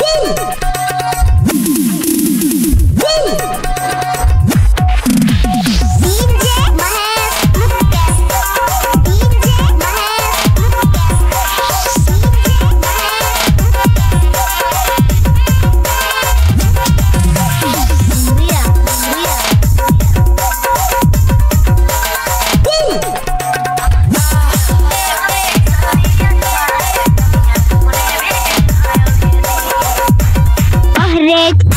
Woo! Correct